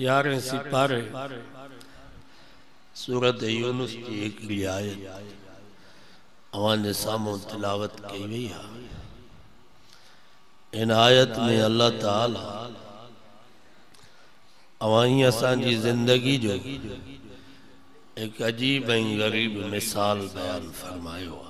यारहें सिपारे, सूरत यूनुस जी हिकिड़ी आयत अवांजे साम्हूं तिलावत कई वई आहे इन आयत में अल्लाह ताला अवां असांजी ज़िंदगी जो एक अजीब ग़रीब मिसाल बयान फरमायो। आहे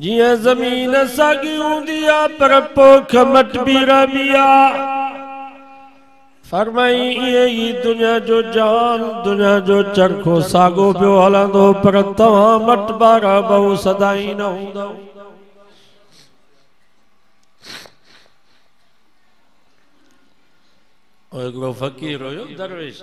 जीअं ज़मीन साॻी हूंदी पर पोख मटबी रहंदी आहे फरमाई, इहे ई दुनिया जो जान, दुनिया जो चरखो साॻो पियो हलंदो, पर तव्हां मट ॿारहं बहु सदाई न हूंदव हिकिड़ो फ़क़ीर हुयो, दरवेश।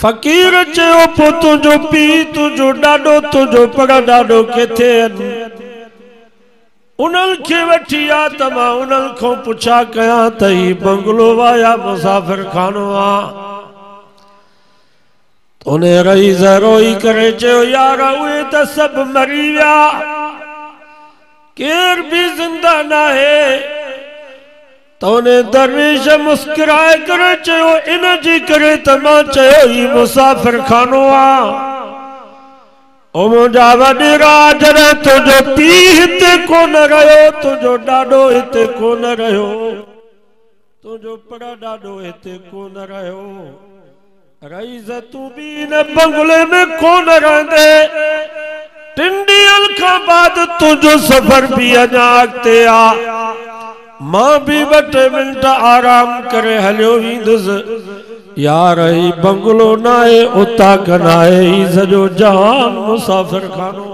फ़क़ीर चयो पोइ तुंहिंजो पीउ तुंहिंजो ॾाॾो तुंहिंजो पर ॾाॾो किथे बंगलो आहे या मुसाफ़िर खानो रही रोई करे चयो यार, उहे त मरी केर बि ज़िंदा न आहे त उन दरवेश मुस्कुराए करे, चयो इन जे करे त माँ चयो ही मुसाफ़िर खानो आहे ओ मुंहिंजा वॾेरा जॾहिं तुंहिंजो पीउ हिते कोन रहियो, तुंहिंजो ॾाॾो हिते कोन रहियो। तुंहिंजो पर ॾाॾो हिते कोन रहियो। रही तूं बि हिन बंगले में कोन रहंदे। टिनि ॾींहंनि बाद तुंहिंजो सफ़र बि अञा अॻिते आहे माँ बि ॿ टे आराम करे, हलियो वेंदुसि यार ही बंगलो न आहे उतां ही सॼो जहान मुसाफ़िर खानो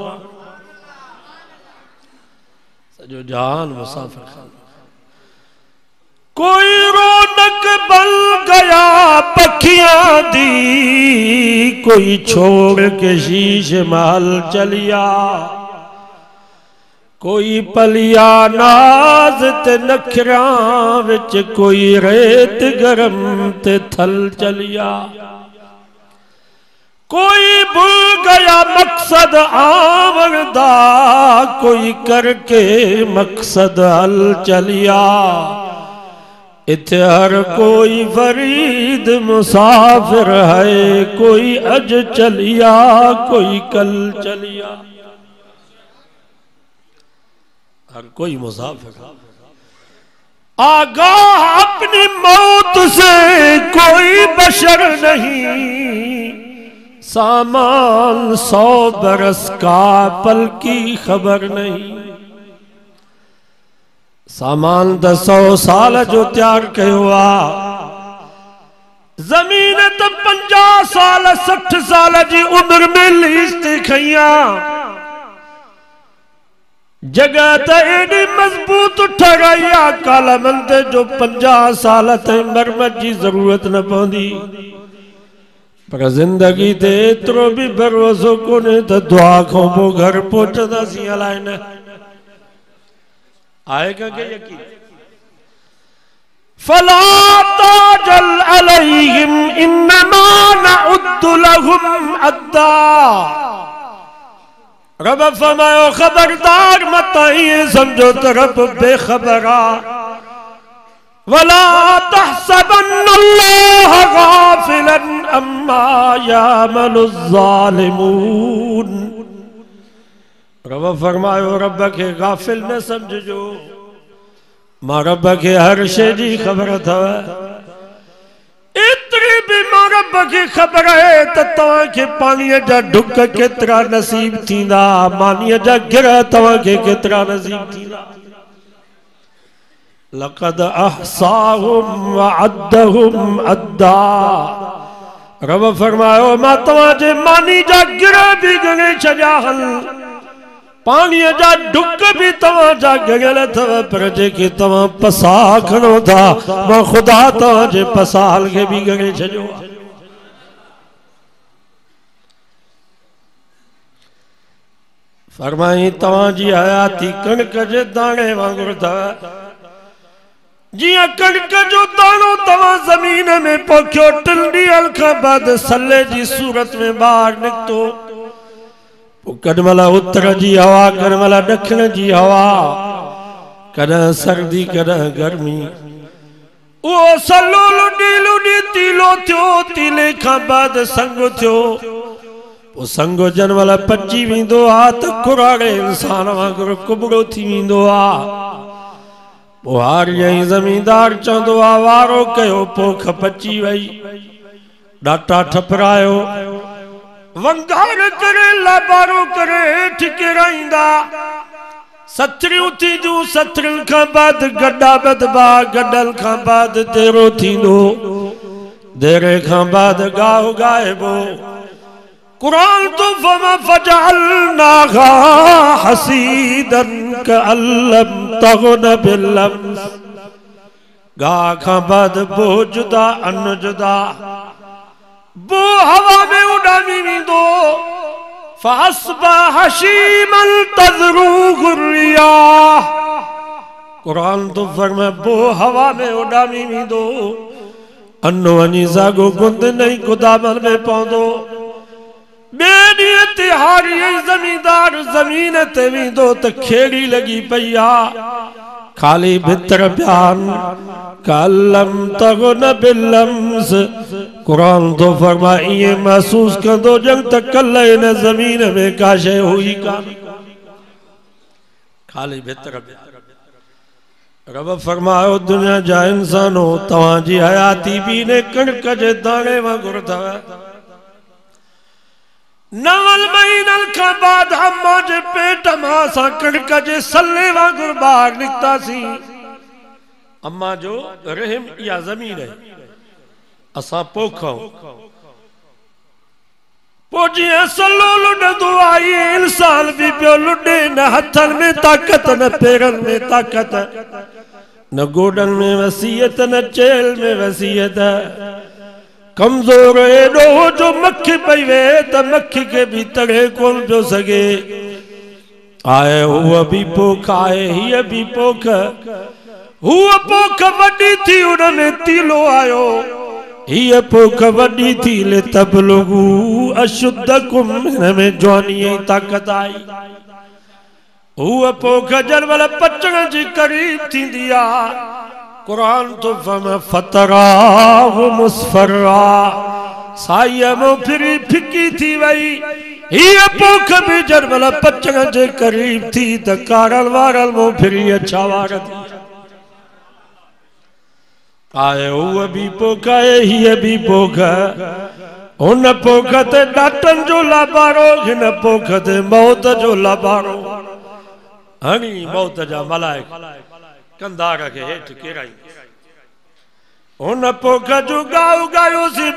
सॼो जहान मुसाफ़िर खानो कोई रौनक बल गया पखियाँ दी, कोई छोड़ के शीश महल चलिया। कोई पलिया नाज ते नखरा विच कोई रेत गरम ते थल चलिया। कोई भूल गया मकसद आवन दा, कोई करके मकसद हल चलिया। इत हर कोई फरीद मुसाफिर है, कोई अज चलिया, कोई कल चलिया। हर कोई मुसाफिर। आगाह अपनी मौत से कोई बशर नहीं। सामान सौ बरस का पल की खबर नहीं। सामान त साल जो तैयार कयो। ज़मीन त पंजाह साल, सठ साल जी उम्र में लीज खई जगह त एडी मज़बूत आहे काला मंद जो पंजाह साल मरमत जी ज़रूरत न पवंदी। पर ज़िंदगी ते एतिरो बि भरोसो त दुआ पोइ घर नउद्दु लहुम अद्दा। रब फरमायो, खबरदार मत समझो तो रब बेखबरा। वला रब फरमायो रब के गाफिल न समझो माँ रब के हर शे जी ख़बर अथव रब खे ख़बर आहे त तव्हांखे पाणीअ जा ढुक केतिरा नसीब थींदा, मानीअ जा गिर तव्हांखे केतिरा नसीब थींदा। लक़द अहसाहुम अदहुम अद्दा। रब फरमायो, माँ तव्हांजे मानी जा गिर बि गिणे छॾिया हल। पानी जा डुक भी तव्हांजा गॻियल अथव, पर जेके तव्हां पसा खणो था, माँ ख़ुदा तव्हांजे पसाल खे बि ॻणे छॾियो। फरमाई तव्हांजी हयाती कणिक जे दाणे वांगुरु अथव जियाँ कणिक जो दाणो तव्हां ज़मीन में पोखियो टिनि ॾींहंनि खां बाद सले जी सूरत में ॿाहिरि निकितो। कॾहिं उत्तर जी हवा कॾहिं ॾखिण जी हवा। कॾहिं सर्दी, कॾहिं गर्मी। उहो सलो लुडी लुडी तीलो थियो, तीले खां बाद संग थियो। संग जन महिल पची वेंदो आहे त इंसान वांगुरु कुबड़ो थी वेंदो आहे पोइ हारी ज़मीनदार चवंदो आहे वारो कयो पोख पची वई। ॾाटा ठपरायो। वंगार करे, लाबारो करे ठिकेराईंदा सतरियूं थींदियूं सतरियुनि खां बाद गॾा बदबा गॾल खां बाद तेरो थींदो। देरे खां बाद गाओ गाइबो। कुरान तो फमा फजअलना हसीदन कअल्लम तगन बिलम गा खां बाद बो जुदा अन जुदा वो हवा में उड़ामी वेंदो फासबा हशीमल तजरू गुरिया। कुरान तो फरमाए वो हवा में उड़ामी वेंदो अन्नो वञी साॻो गुंद नहीं गुदामल में पवंदो ॿिए ॾींहं ते हारी ज़मीनदार ज़मीन ते वेंदो त खेड़ी पई आहे खाली भितर बयान कलम तगो न बिलम्स। कुरान तो फरमा ये महसूस कंदो जंग त कल इन ज़मीन में का शइ हुई कान खाली भितर रब फरमायो दुनिया जा इंसानो तव्हांजी हयाती बि ने कणिक जे दाणे वांगुरु अथव नवल महीनल खां बाद अम्मा जे पेट माँ असां कणिक जे सले वांगुरु ॿाहिरि निकितासीं अम्मा जो रहम इहा ज़मीन है, असां पोखऊं पोइ जीअं सलो लुॾंदो आहे इंसान बि पियो लुॾे न हथनि में ताक़त, न पेरनि में ताक़त। न गोॾनि में वसीयत, न चेल में वसीयत। कमज़ोर एॾो जो मखी पई वे, त मखी खे बि तड़े कोन पियो सघे आहे हूअ बि पोख आहे हीअ बि पोख। हूअ पोख वॾी थी उन में तीलो आयो। हीअ पोख वॾी थी, ले तबलुगू अशुद्ध कुम में जवानी ताक़त आई। हूअ पोख जन महिल पचण जी क़रीब थींदी आहे कुरान तो फतरा, वो मुस्फरा। साईअ मूं फिरी फिकी थी वई हीअ पोख बि जरमल पचण जे क़रीब थी त कारल वारल मूं फिरी अच्छा वार आए उहा बि पोख आहे हीअ बि पोख हुन पोख ते ॾाटनि जो लाभारो हिन पोख ते मौत जो लाभारो हणी मौत जा मलाइक कंधार खे हेठि किराई। हुन पोख जो ॻायो ॻायोसीं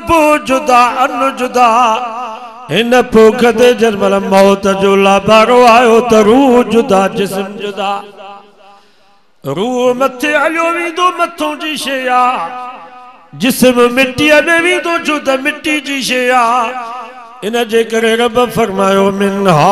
जुदा अन जुदा। हिन पोख ते जरमल मौत जो लाभारो आयो त रूह जुदा जिस्म जुदा। रूह मथे हलियो वेंदो मथों जी शइ आहे जिस्म मिटीअ में वेंदो छो त मिटी जी शइ आहे इन जे करे रब फरमायो मिनहा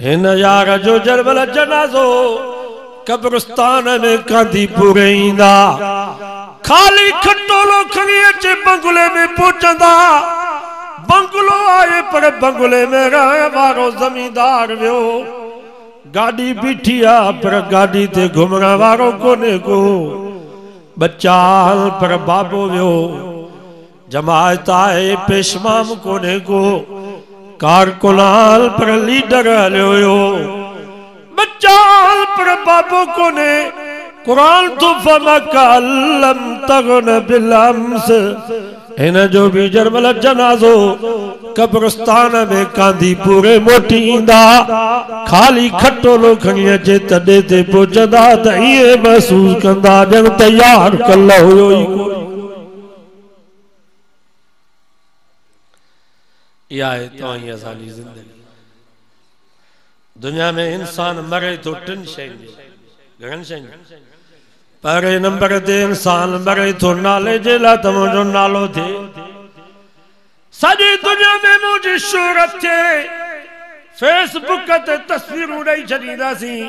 हिन यार जो जरबल जनाज़ो कब्रस्तान में कांधी पूरे खाली खटोलो खणी अचे बंगले में पहुचंदा। बंगलो आए पर बंगले में रहण वारो ज़मींदार वियो। गाॾी बीठी आहे पर गाॾी ते घुमण वारो कोन्हे को। बचाल पर बाबो वियो। जमायत आहे, पेशमाम कोन्हे को। कारकुलाल पर लीडर हलियो हुयो। बचाल पर बाबो कोन्हे कुरान तो फमकल्लम तगन बिलम्स हिन जो बि जरमल जनाज़ो, कब्रस्तान में कांदी पूरे मोटी ईंदा। खाली खटोलो खणी अचे तॾहिं ते पहुचंदा त ईअं महसूस कंदा, ॼण तयार कल हुयो ई ज़िंदगी। दुनिया में इंसान मरे थो, टिनि नंबर ते इंसान मरे थो, नाले जे लाइ त नालो थिए। सॼी दुनिया में मुंहिंजी शोहरत थिए। फेसबुक ते तस्वीरूं ॾेई छॾींदासीं।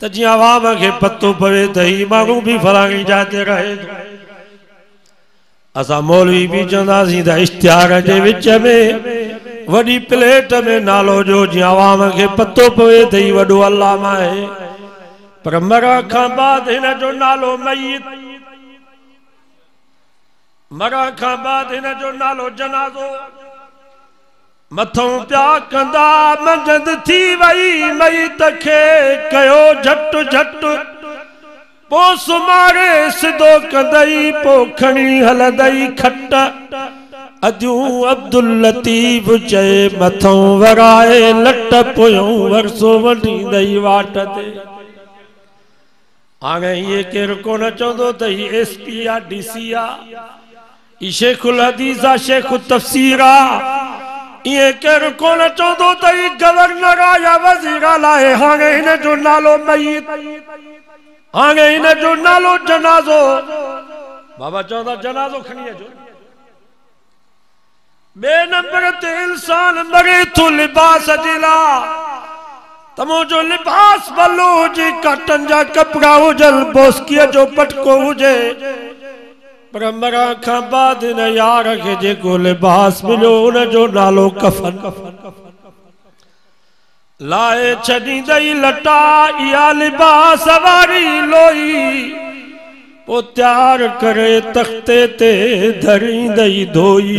त जीअं आवाम खे पतो पवे त ही माण्हू बि फलाणी जाइ ते रहे। थो असां मौलवी बि चवंदासीं त जे विच में वॾी प्लेट में नालो जो जीअं आवाम खे पवे त ही वॾो अलामा पर मरण खां बाद हिन जो नालो मयत मरण खां बाद हिन जो नालो जनाज़ो। मथों पिया कंदा, मंझंद थी वई मई तखे कयो झट झट। पो सुमारे सिधो कंदई पो खणी हलंदई खट। अदियूं अब्दुल लतीफ़ चए मथों वराए लट पोयों वरसो वञींदई वाट ते। हाणे इहे केरु कोन चवंदो त हीउ एस पी आहे डी सी आहे शेखुल हदीस आहे शेख तफ़सीर आहे ईअं केरु कोन चवंदो त गवर्नर या वज़ीर आहे हाणे हिन जो नालो मयत हाणे हिन जो नालो जनाज़ो। बाबा चवंदा जनाज़ो खणी अचो। ॿिए ते इंसान मरे थो लिबास जे लाइ तमोजो लिबास भलो हुजे काटन जा कपिड़ा हुजनि बोस्कीअ जो पटको हुजे पर मरण खां बाद हिन यार खे जेको लिबास मिलियो हुनजो नालो कफन। लाए छॾींदई लटा इहा लिबास वारी लोई। पोइ तयारु करे तख़्ते ते धरींदई धोई।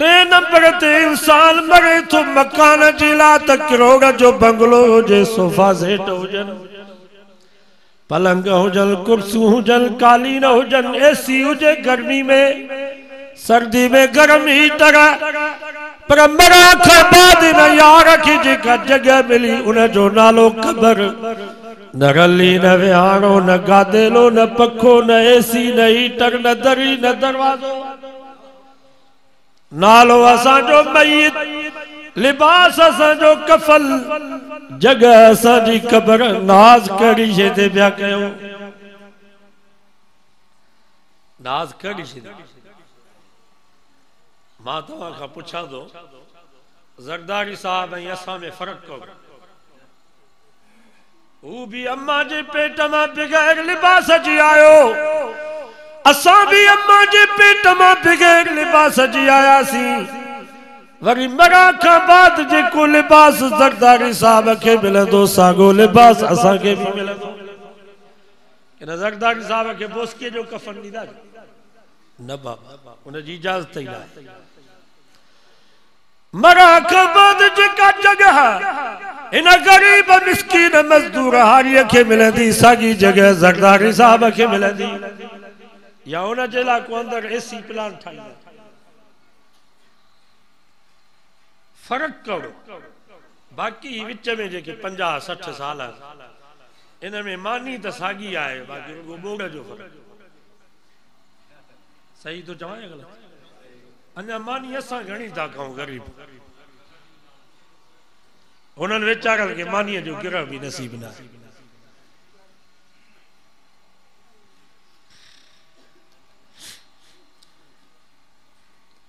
टे नंबर ते इंसान मरे थो मकान जे लाइ त किरोड़ जो बंगलो हुजे सोफा सेट हुजनि पलंग हुजन कुर्सियूं हुजन कालीन हुजन एसी हुजे गर्मी में। सर्दी में गर्म हीटर पर मरा खां बाद न यार खे जेका जॻह मिली उनजो नालो ख़बर न रली, न विहाणो न गादेलो, न पखो, न एसी न हीटर, न दरी, न दरवाज़ो। नालो असांजो मयत, लिबास असांजो कफल जगह असांजी नाज़ कहिड़ी शइ ते पिया कयूं। नाज़ कहिड़ी शइ माँ तव्हां खां पुछां ज़रदारी साहब में फ़र्क़ु कयो। हू अम्मा जे पेट माँ बग़ैर लिबास जी आयो। असां बि अम्मा जे पेट माँ बग़ैर लिबास जी आयासीं। वरी मरा खां बाद जेको लिबास ज़रदारी साहब खे मिलंदो साॻियो लिबास असांखे बि मिलंदो। इन ज़रदारी साहब खे बोस्के जो कफन ॾींदा न बाबा उनजी इजाज़त ई न मरा खां बाद जेका जॻह इन ग़रीब मिसकीन मज़दूर हारीअ खे मिलंदी, साॻी जॻह ज़रदारी साहब खे मिलंदी। या उन जे लाइ को अंदरि एसी प्लान ठाहींदा फ़र्क करो। बाक़ी विच में जेके पंजाह सठि साल इन में मानी त साॻी आहे, बाक़ी रुगो ॿोड़ जो फ़र्क़ु। सही थो चवां ग़लति? अञा मानी असां घणी था कयूं ग़रीब। हुननि वीचारनि खे मानीअ जो गिरह बि नसीब न आहे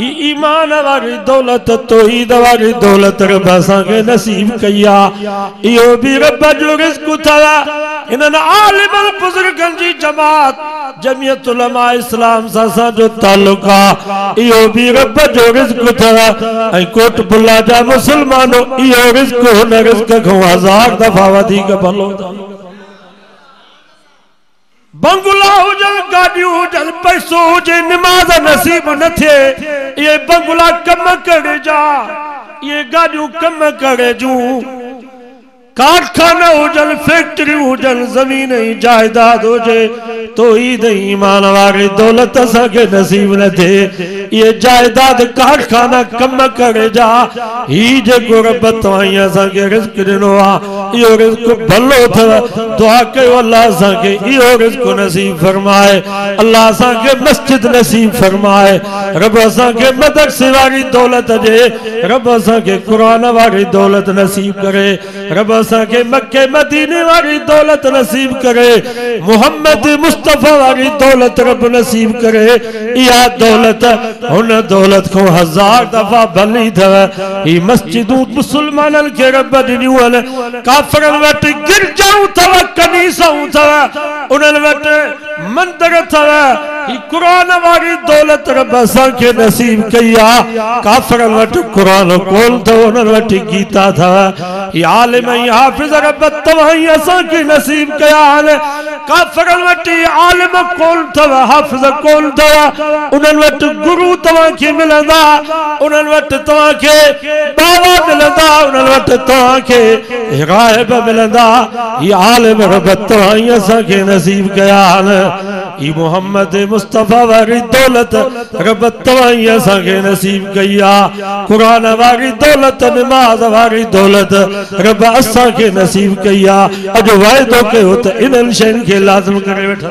ईमान वारी दौलत, तौहीद वारी दौलत रब असांखे नसीब कई आहे इहो बि रब जो रिस्क अथव इन्हनि आलिमल बुज़ुर्गनि जी जमात जमियत उलमा इस्लाम सां असांजो तालुक। आहे इहो बि रब जो रिस्क अथव ऐं कोट बुला जा मुस्लमानो, इहो रिस्क हुन रिस्क खां हज़ार दफ़ा वधीक भलो। अथव बंगला हुजनि गाॾियूं हुजनि पैसो हुजे निमाज़ नसीब न थे। ये बंगला कम करे जा इहे गाॾियूं कम करे जूं। कारखाना हुजनि फैक्ट्रियूं हुजनि ज़मीन जायदाद हुजे तो ईद ईमान वारी दौलत असांखे नसीब न थिए इहे जायदाद कारखाना कम करे जा, ही जेको रब तव्हां असांखे रिस्क ॾिनो आहे इहो रिस्क भलो अथव दुआ कयो अलाह असांखे इहो रिस्क नसीब फरमाए। अलाह असांखे मस्जिद नसीब फरमाए, रब असांखे मदरसे वारी दौलत ॾे रब असांखे क़ुर वारी दौलत नसीब करे, रब असांखे मक्के मदीने वाली दौलत नसीब करे मोहम्मद मुस्तफ़ा वाली दौलत रब नसीब करे। इहा दौलत हुन दौलत खां हज़ार दफ़ा भली अथव ही मस्जिदूं मुस्लमाननि खे रब ॾिनियूं आहिनि काफ़रनि वटि गिरजाऊं अथव कनीसाऊं अथव उन्हनि वटि मंदर अथव ही क़ुर वारी दौलत रब असांखे नसीब कई आहे काफ़रनि वटि क़ुर कोन अथव उन्हनि वटि गीता अथव ही आलिम ऐं हाफ़िज़ रब तव्हां ई असांखे नसीब कया काफ़रनि वटि आलिम कोन अथव हाफ़िज़ कोन अथव उन्हनि वटि गुरू तव्हांखे मिलंदा उन्हनि वटि तव्हांखे बाबा मिलंदा उन्हनि वटि तव्हांखे राहिब मिलंदा ही आलिम रब तव्हां ई असांखे नसीब कया ही मोहम्मद मुस्तफ़ा वारी दौलत रब तव्हां ई असांखे नसीब कई आहे क़ुर वारी दौलत निमाज़ वारी दौलत रब असांखे नसीब कई आहे अॼु वाइदो कयो त इन्हनि शयुनि खे लाज़िम करे वेठा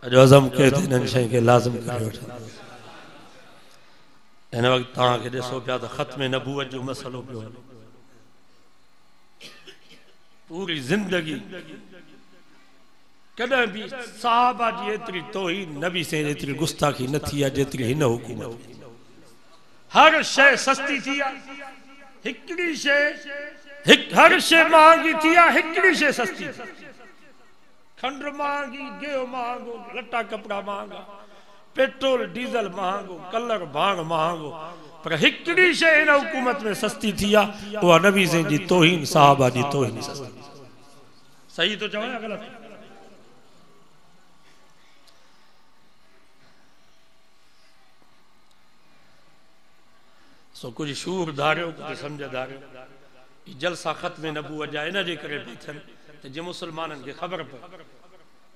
अॼु अज़म कयो त हिननि शइ खे लाज़िम करे वठंदो हिन वक़्तु तव्हांखे ॾिसो पिया त ख़तम नबूअत जो मसइलो पियो हले। पूरी ज़िंदगी, कॾहिं बि साहबा जी एतिरी तोही नबी से एतिरी गुस्ताखी न थी आहे जेतिरी हिन हुकूमत हर शइ सस्ती थी आहे, हिकिड़ी शइ हर शइ महांगी थी आहे, हिकिड़ी शइ सस्ती खंड महांगी गेहूँ महांगो लटा कपिड़ा महांगा पेट्रोल, डीज़ल महांगो कलर भाँग महांगो पर हिकिड़ी शइ हिन हुकूमत में सस्ती थी आहे उहा नबी सिंह जी तोहीन, साहबा जी तोहीन सस्ती। सही तो चवां ग़लति? सो कुछ शूर धारियो, कुछ समझ धारियो जलसा ख़त्म नबूअ जा इन जे करे थियनि त जे मुस्लमाननि खे ख़बर पए,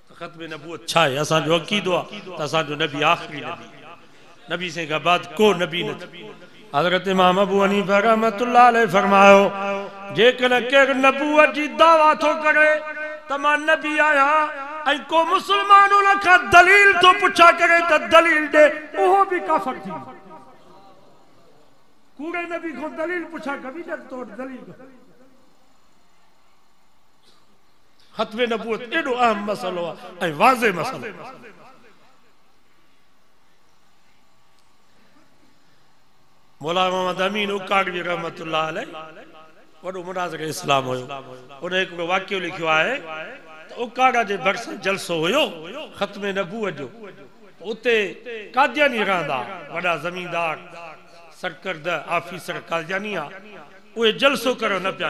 त ख़त्म नबूअत छा आहे? असांजो अक़ीदो आहे त असांजो नबी आख़िरी नबी। नबी से खां बाद को नबी न हज़रत इमाम अबू हनीफा रहमतुल्लाह अलैहि फरमायो, जेकॾहिं केरु नबूअत जी दावा थो करे, त माँ नबी आहियाँ ऐं को मुस्लमान उन खां दलील थो पुछा करे, त दलील ॾे, उहो बि काफ़र थी कूड़े नबी को दलील पुछा, कभी जब तो दलील खत्म नबूत एडो अहम मसलो है वाज़े मसलो। मौला मोहम्मद अमीन उकाड़वी अलैह, वॾो मुनाज़िर इस्लाम हुयो। उन हिकिड़ो वाक्य लिखियो आहे उकाड़ा जे भरिसां जलसो हुयो ख़त्म नबूअ जो। उते कादियानी रहंदा, वॾा ज़मीनदार, सरकर्द ऑफिसर कादियानी आहे उहे जलसो करो न पिया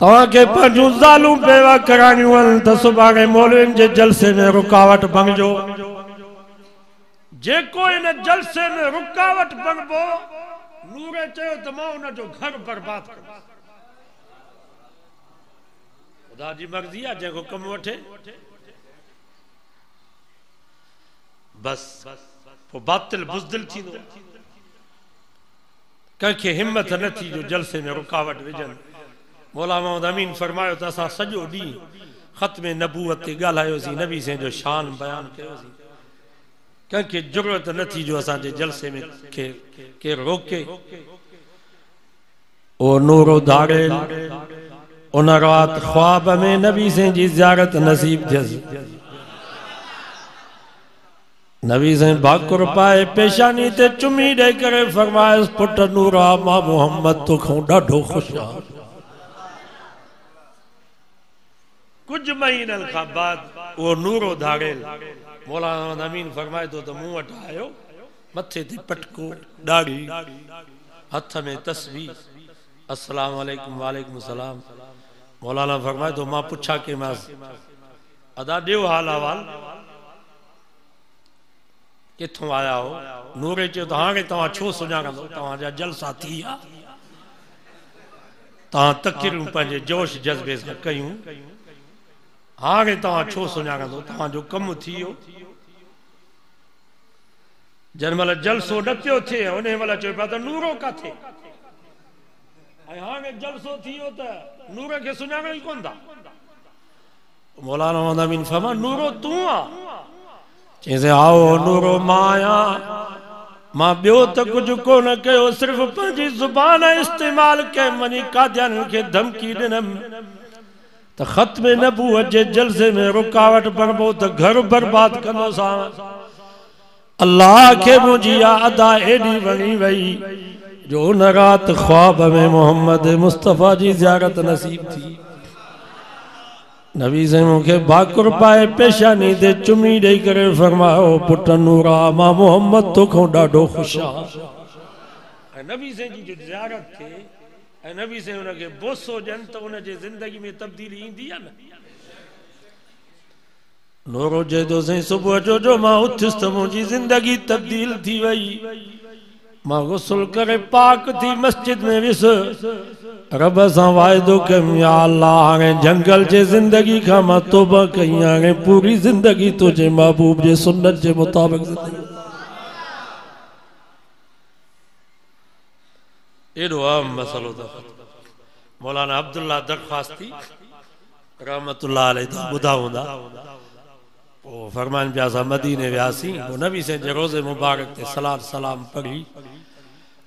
तव्हांखे पंहिंजूं ज़ालूं बेवा कराइणियूं आहिनि त सुभाणे मौलवियुनि जे जलसे में रुकावट बणिजो। जेको इन जलसे में रुकावट बणिबो, नूरे चयो त माँ उनजो घर बर्बाद कंदुसि ख़ुदा जी मर्ज़ी आहे जेको कमु वठे। बसि, पोइ बातिल बुज़दिल थींदो। कंहिंखे हिमत न थी जो जलसे में रुकावट विझनि। मौला मोहम्मद अमीन फरमायो त असां सॼो ॾींहुं ख़त में नबूअत ते ॻाल्हायोसीं, नबी से जो शान बयानु कयोसीं। ज़रूरत न थी जो असांजे जलसे में केरु रोके। ओ नूरो धाड़े उन राति ख्वाब में नबी से जी ज़ियारत नसीब थियसि। नबी से भाकुर पाए पेशानी ते चुमी ॾेई करे फरमायसि, पुट नूरा माँ मोहम्मद तोखां ॾाढो ख़ुशि आहियाँ। कुछ महीननि खां बाद उहो नूरो धाड़ेल मौलाना अमीन फरमाए त मूं वटि आयो, मथे ते पटको ॾाढ़ी हथ में तस्वीर अस्सलाम वालेकुम वालेकुम सलाम। मौलाना फरमाए थो माँ पुछा के माँ, अदा ॾियो हाल अहवाल। किथों आया हो? नूरे चयो त हाणे तव्हां छो सुञाणंदो तव्हांजा जलसा थी विया तव्हां तकिरूं पंहिंजे जोश जज़्बे सां कयूं। हाणे तव्हां छो सुञाणंदो तव्हांजो कमु थी वियो जलसो न पियो थिए उन महिल चयो पिया त नूरो किथे ऐं जलसो थी वियो त नूर खे सुञाणो ई कोन मौलाना नूरो तूं आहे चईंसि आओ नूरो माया। माँ ॿियो त कुझु कोन कयो सिर्फ़ु ज़ुबान इस्तेमालु कई वञी काद्यान खे धमकी ॾिनमि। त ख़त में नबूअ जे जलसे में रुकावट बणबो त घर बर्बाद कंदोसां। अल्लाह खे मुंहिंजी अदा एॾी वणी वई, जो उन राति ख्वाब में मोहम्मद मुस्तफ़ा जी ज़ियारत नसीब थी। नबी से मूंखे भाकुर पाए, पेशानी ते चुमी ॾेई करे फरमायो, पुट नूरा, माँ मोहम्मद तोखां ॾाढो ख़ुशि आहियाँ। नबी से जी जो ज़ियारत थिए नबी से हुनखे बोसो ॾियनि त उनजे ज़िंदगी में तब्दीली ईंदी आहे न। नूरो चए थो साईं सुबुह जो जो माँ उथियुसि त मुंहिंजी ज़िंदगी तब्दील थी वई। माँ गुसल करे पाक थी मस्जिद में वियुसि। रब सां वाइदो कयुमि या अल्लाह, हाणे जंगल जे ज़िंदगी खां माँ तौबा कई, हाणे पूरी ज़िंदगी तुंहिंजे महबूब जे सुनत जे मुताबिक़ ज़िंदगी। मौलाना अब्दुल्ला दरख़्वास्ती पोइ फरमान पिया मदीने वियासीं नबी जे रोज़े मुबारक ते सलाम सलाम पढ़ी।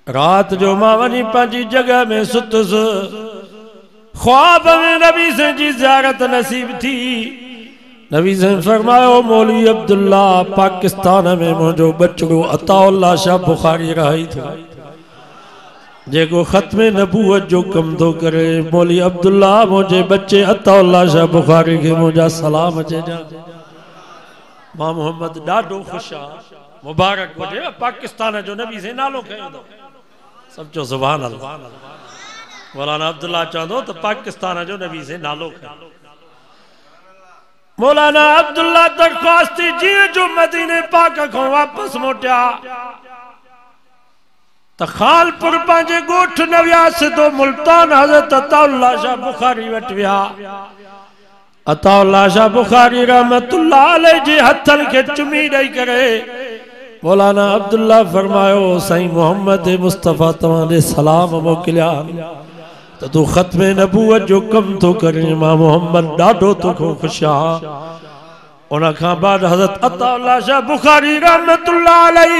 रात जो माँ वञी पंहिंजी जॻह में सुतुसि ख्वाब में नबी साईं जी ज़ियारत नसीब थी। नबी साईं फरमायो मौलवी अब्दुल्ला पाकिस्तान में मुंहिंजो बचड़ो अताउल्ला शाह बुखारी रही थो। जेको ख़त्म नबूअत जो कम थो करे। मौली अब्दुल्ला मुंहिंजे बच्चे अताउल्ला शाह बुखारी खे मुंहिंजा सलाम चइजां माँ मोहम्मद ॾाढो ख़ुशि मुबारक हुजे। पाकिस्तान जो नबी से नालो खयो अथऊं सभु सुभान अल्लाह मौलाना अब्दुल्ला चवंदो त पाकिस्तान जो नबी से नालो खयो मौलाना अब्दुल्ला दरख्वास्ती जीअं जो मदीने पाक खां वापसि मोटिया। त खालपुर पंहिंजे ॻोठ न विया सिधो मुल्तान हज़रत अताउल्ला शाह बुखारी वटि विया अताउल्ला शाह बुखारी रहमतुल्लाह अलैह जे हथनि खे चुमी ॾेई करे। मौलाना अब्दुल्ला फरमायो, साईं मोहम्मद मुस्तफ़ा तव्हां सलाम मोकिलिया। त तूं ख़त्म नबूअत जो कम थो करे, माँ मोहम्मद ॾाढो तोखां ख़ुशि उन खां बाद हज़रत अताउल्ला शाह बुखारी रहमतुल्लाह अलैह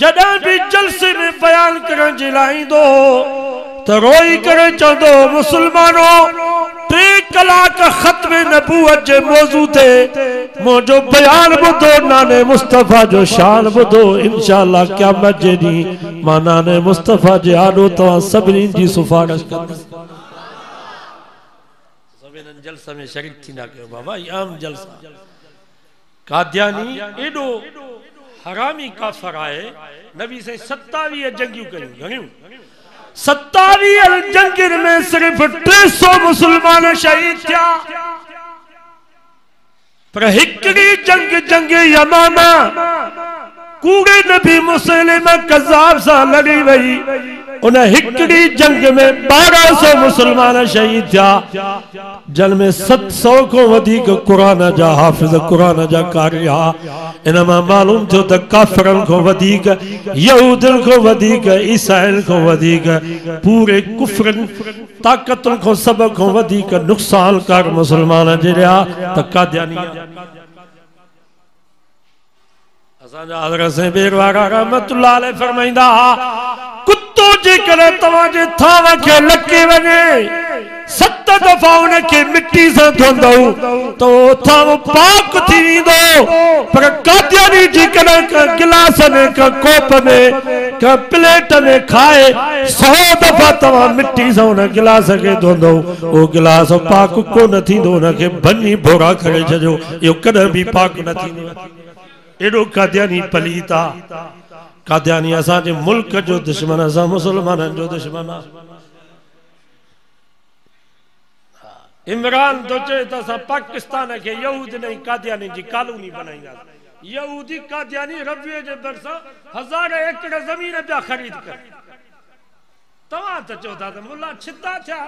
जॾहिं बि जलसे में बयान करण जे लाइ ईंदो त रोई करे चवंदो मुस्लमानो, टे कलाक ख़त्म नबूअत जे मौज़ू ते मुंहिंजो बयान ॿुधो, नाने मुस्तफ़ा जो शान ॿुधो इंशाअल्लाह क़यामत जे ॾींहुं माँ नाने मुस्तफ़ा जे आॾो तव्हां सभिनी जी सिफारिश कंदुसि. सभिनी जलसे में शरीक थींदा कयो, बाबा इहा आम जलसा। काद्यानी, एॾो हरामी काफ़र आए नबी से सत्तावीह जंगियूं कयूं घणियूं सतावीह जंगियुनि में सिर्फ़ टे सौ मुसलमान शहीद थिया पर हिकिड़ी जंग जंग यमामा कूड़े नबी मुसलिम कज़ाब सां लड़ी वई। उन हिकिड़ी जंग में बारह सौ मुसलमान शहीद थिया। जल में सत सौ को वधीक क़ुरान जा हाफ़िज़, क़ुरान जा कारी हा। इन माँ मालूम थियो त काफ़रनि खां वधीक, यहूदनि खां वधीक, ईसाइनि खां वधीक, पूरे कुफरनि खां सभ खां वधीक नुक़सानकार मुस्लमान जहिड़ा त काद्यानी असांजा हज़रत साईं बेर रहमतुल्लाह अलैह फरमाईंदा कुतो जेकर तव्हांजे थाव खे लके वञे, सत दफ़ा उनखे मिटी सां धोंदो त उहो थाव पाक थी वेंदो, पर काद्यानी जेकॾहिं का गिलास में का कोप में का प्लेट में खाए, सौ दफ़ा तव्हां मिटी सां उन गिलास खे धोंदो उहो गिलास पाक कोन थींदो, उनखे भञी भोरा करे छॾियो, इहो कॾहिं बि पाक न थींदो। एॾो काद्यानी पलीत। आहे काद्यानी असांजे मुल्क जो दुश्मन, असां मुसलमाननि जो दुश्मन। आहे इमरान तो चए त असां पाकिस्तान खे यहूद नहीं काद्यानी जी कॉलोनी बनाईंदासीं। यहूदी काद्यानी रबिए जे भरिसां हज़ार एकड़ ज़मीन पिया ख़रीद कर तव्हां त चओ था त मुला छिता थिया।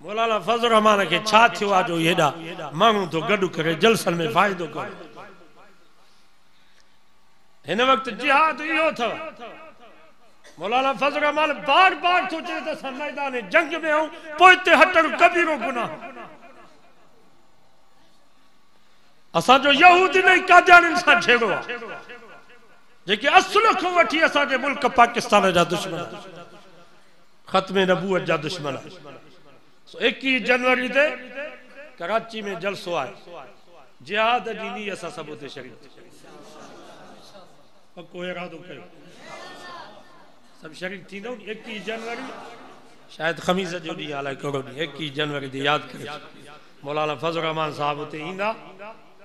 मौलाना फज़ल रहमान खे छा थियो आहे जो हेॾा माण्हू थो गॾु करे जलसनि में फ़ाइदो करे। हिन वक़्तु जिहाद इहो अथव मौलाना फज़ल रहमान बार बार चए त असां मैदान जंग में आहियूं पोइ हिते हटणु कबीरो गुनाह। असांजो यहूदी न काद्यानियुनि सां छेड़ो आहे। जेके असुल खां वठी असांजे मुल्क पाकिस्तान जा दुश्मन ख़त्म नबूअत जा दुश्मन एकवीह जनवरी ते कराची में जलसो आहे। जिहाद जी नी असां सभु शरीक पको इरादो कयो सभु शरीक थींदो एकवीह जनवरी। शायद ख़मीस जो ॾींहुं अलाए कहिड़ो ॾींहुं एकवीह जनवरी ते यादि करे। मौलाना फज़ल रहमान साहब हुते ईंदा।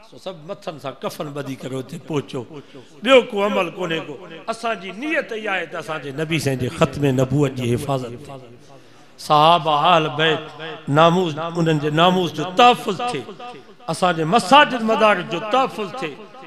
सो सभु मथनि सां कफ़न ॿधी करे हुते पहुचो ॿियो को अमल कोन्हे को। असांजी नियत इहा आहे त असांजे नबी साईं जे ख़तमे नबूअत जी हिफ़ाज़त साहबा आल बैत, नामूस, उन्हनि जे नामूस जो तहफ़ुज़ थिए असांजे मसाजिद मदार जो तहफ़ुज़ थिए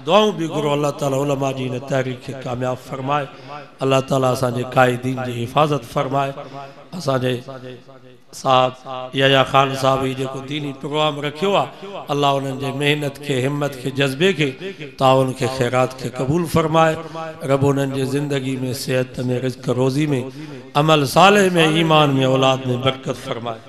दुआऊं बि घुरो अलाह ताला जी हिन तहरीक कामयाबु फरमाए। अलाह ताला असांजे क़ाइदीन जी हिफ़ाज़त फरमाए। असांजे साहब या ख़ान साहब ही जेको दीनी प्रोग्राम रखियो आहे अलाह उन्हनि जे महिनत खे जज़्बे खे ताउन खे ख़ैरात खे क़बूल फरमाए। रब उन्हनि जे ज़िंदगी में, सिहत में, रिज़्क रोज़ी में, अमल साले में, ईमान में, औलाद में बरकत फरमाए।